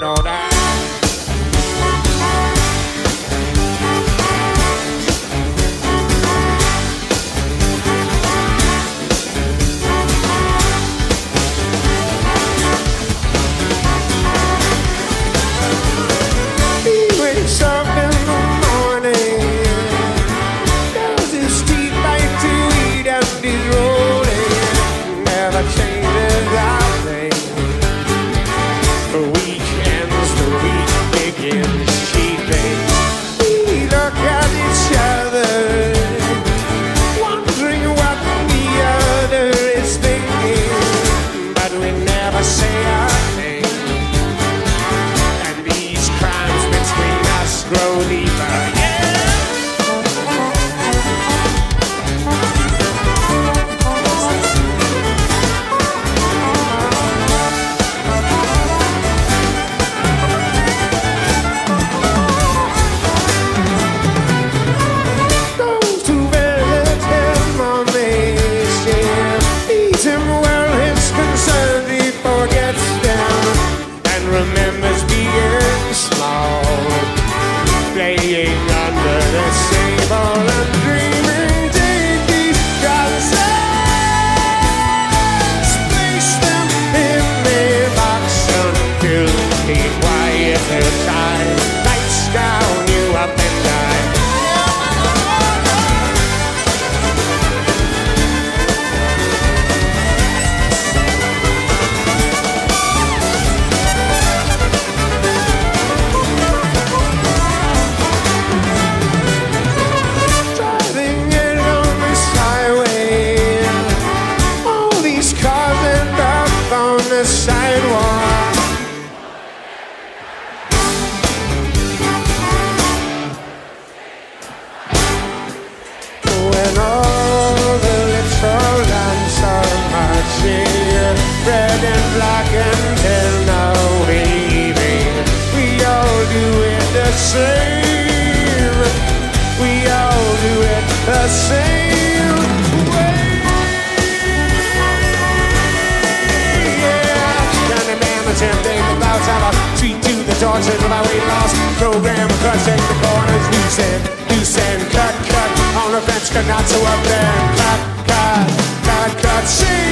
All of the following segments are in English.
don't consequences of our weight loss program. Crushing the corners, loose and, loose and cut, cut. On the fence, cut, not so up there. Cut, cut, cut, cut. See?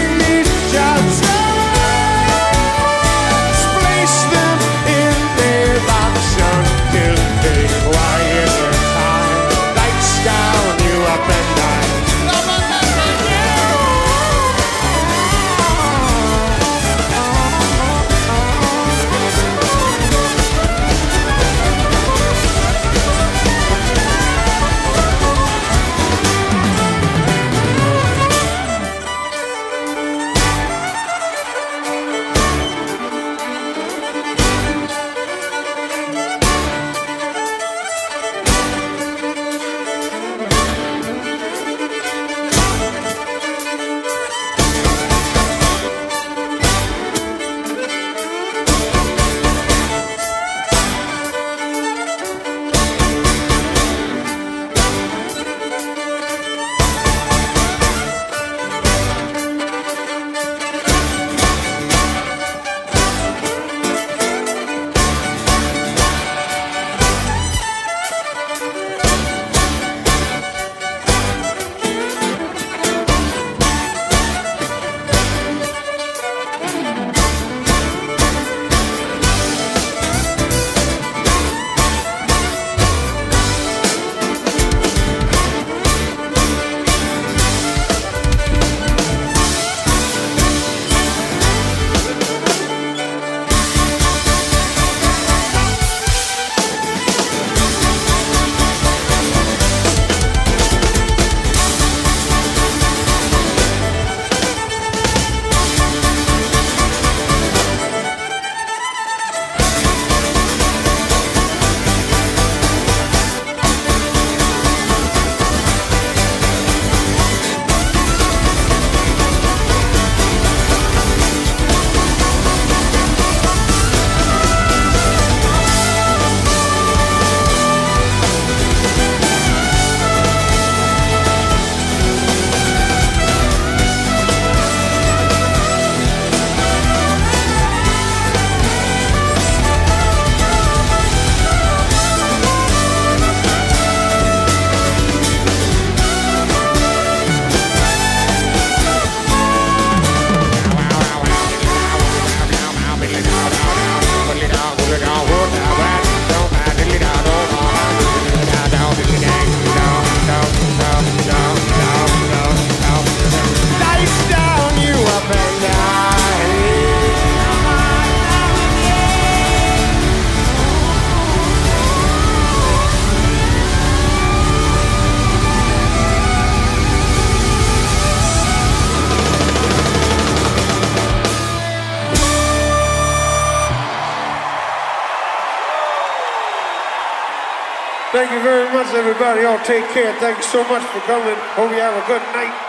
Thank you very much, everybody. Y'all take care. Thank you so much for coming. Hope you have a good night.